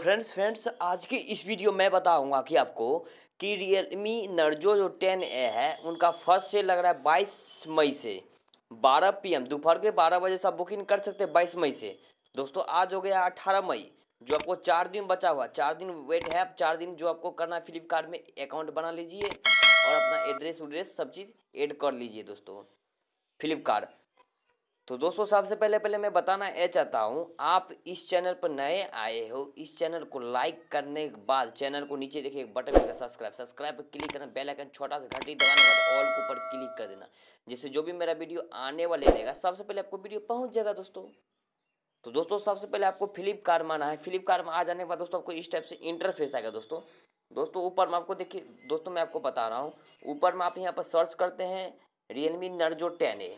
Friends friends आज की इस वीडियो में बताऊँगा कि आपको कि रियलमी नर्जो जो टेन ए है, उनका फ़र्स्ट सेल लग रहा है बाईस मई से, बारह पीएम दोपहर के बारह बजे से आप बुकिंग कर सकते हैं बाईस मई से। दोस्तों, आज हो गया अठारह मई, जो आपको चार दिन बचा हुआ, चार दिन वेट है, आप चार दिन जो आपको करना है फ्लिपकार्ट में अकाउंट बना लीजिए और अपना एड्रेस उड्रेस सब चीज़ एड कर लीजिए दोस्तों फ्लिपकार्ट तो दोस्तों, सबसे पहले पहले मैं बताना ये चाहता हूँ, आप इस चैनल पर नए आए हो, इस चैनल को लाइक करने के बाद, चैनल को नीचे देखिए एक बटन है सब्सक्राइब सब्सक्राइब पर क्लिक करना, बेल आइकन छोटा सा घंटी दबाने के बाद ऑल के ऊपर क्लिक कर देना, जिससे जो भी मेरा वीडियो आने वाले रहेगा, सबसे पहले आपको वीडियो पहुँच जाएगा दोस्तों। तो दोस्तों, सबसे पहले आपको फ्लिपकार्ट में आना है फ्लिपकार्ट में आ जाने के बाद दोस्तों आपको इस टाइप से इंटरफेस आएगा दोस्तों। दोस्तों, ऊपर में आपको देखिए, दोस्तों मैं आपको बता रहा हूँ, ऊपर में आप यहाँ पर सर्च करते हैं रियलमी नर्जो टेन ए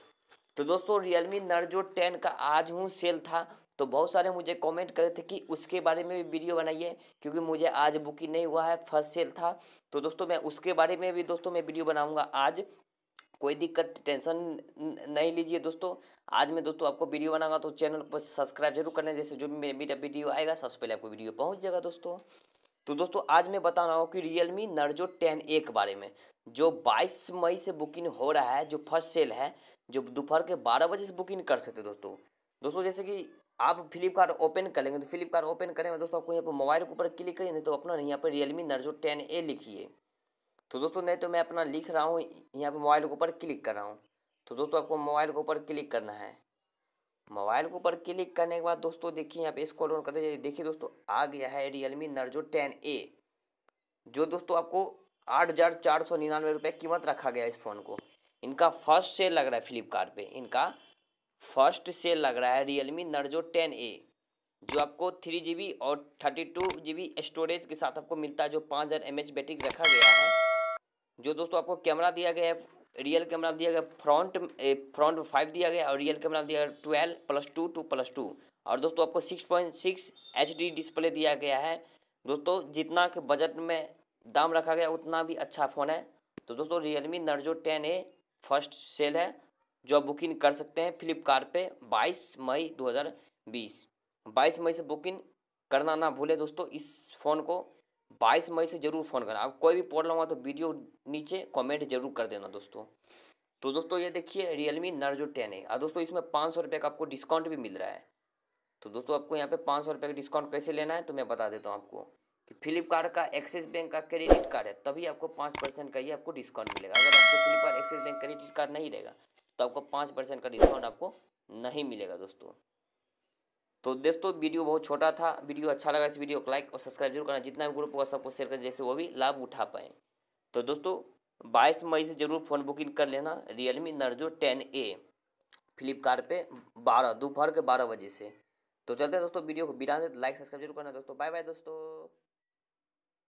तो दोस्तों रियलमी नर्जो टेन का आज हूँ, सेल था तो बहुत सारे मुझे कमेंट करे थे कि उसके बारे में भी वीडियो बनाइए, क्योंकि मुझे आज बुकिंग नहीं हुआ है फ़र्स्ट सेल था। तो दोस्तों, मैं उसके बारे में भी दोस्तों, मैं वीडियो बनाऊँगा आज। कोई दिक्कत, टेंशन नहीं लीजिए दोस्तों। आज मैं दोस्तों आपको वीडियो बनाऊँगा तो चैनल को सब्सक्राइब ज़रूर करना, जैसे जो मेरा वीडियो आएगा, सबसे पहले आपको वीडियो पहुँच जाएगा दोस्तों। तो दोस्तों, आज मैं बता रहा हूँ कि रियलमी नर्जो टेन ए के बारे में, जो 22 मई से बुकिंग हो रहा है, जो फ़र्स्ट सेल है, जो दोपहर के बारह बजे से बुकिंग कर सकते दोस्तों। दोस्तों, जैसे कि आप फ्लिपकार्ट ओपन कर लेंगे तो फ्लिपकार्ट ओपन करेंगे दोस्तों आपको यहाँ पर मोबाइल के ऊपर क्लिक नहीं तो अपना यहाँ पर नर्जो टेन ए लिखिए। तो दोस्तों, नहीं तो मैं अपना लिख रहा हूँ, यहाँ पर मोबाइल के ऊपर क्लिक कर रहा हूँ। तो दोस्तों, आपको मोबाइल के ऊपर क्लिक करना है। मोबाइल के ऊपर क्लिक करने के बाद दोस्तों देखिए यहाँ पे स्क्रॉल ऑन करते देखिए दोस्तों, आ गया है रियलमी नर्जो टेन ए, जो दोस्तों आपको आठ हज़ार चार सौ निन्यानवे रुपये कीमत रखा गया इस फ़ोन को। इनका फ़र्स्ट सेल लग रहा है फ्लिपकार्ट इनका फ़र्स्ट सेल लग रहा है रियलमी नर्जो टेन ए, जो आपको थ्री जी बी और thirty two G B storage के साथ आपको मिलता है, जो पाँच हज़ार एम एच बैटरी रखा गया है। जो दोस्तों आपको कैमरा दिया गया है रियल कैमरा दिया गया फ्रंट फ्रंट फाइव दिया गया और रियल कैमरा दिया गया twelve plus two two plus two और दोस्तों आपको six point six H D display दिया गया है। दोस्तों जितना के बजट में दाम रखा गया, उतना भी अच्छा फ़ोन है। तो दोस्तों Realme Narzo ten A first sale है, जो आप बुकिंग कर सकते हैं फ्लिपकार्ट पे 22 मई 2020 22 मई से बुकिंग करना ना भूले दोस्तों इस फ़ोन को। 22 मई से ज़रूर फ़ोन करना। आप कोई भी प्रॉब्लम हुआ तो वीडियो नीचे कमेंट ज़रूर कर देना दोस्तों। तो दोस्तों ये देखिए रियलमी नर्जो टेन है और दोस्तों इसमें पाँच सौ रुपये का आपको डिस्काउंट भी मिल रहा है। तो दोस्तों आपको यहाँ पे पाँच सौ रुपये का डिस्काउंट कैसे लेना है तो मैं बता देता हूँ आपको। कि फ्लिपकार्ट का एक्सिस बैंक का क्रेडिट कार्ड है, तभी आपको पाँच परसेंट का ही आपको डिस्काउंट मिलेगा। अगर आपको Flipkart Axis Bank credit card नहीं रहेगा तो आपको पाँच परसेंट का डिस्काउंट आपको नहीं मिलेगा दोस्तों। तो दोस्तों, वीडियो बहुत छोटा था। वीडियो अच्छा लगा इस वीडियो को लाइक और सब्सक्राइब ज़रूर करना। जितना भी ग्रुप होगा, सबको शेयर कर जैसे वो भी लाभ उठा पाएँ। तो दोस्तों, बाईस मई से ज़रूर फ़ोन बुकिंग कर लेना। Realme Narzo ten A Flipkart पे बारह, दोपहर के बारह बजे से। तो चलते हैं दोस्तों, वीडियो को बिना लाइक, सब्सक्राइब ज़रूर करना। दोस्तों बाय बाय दोस्तों।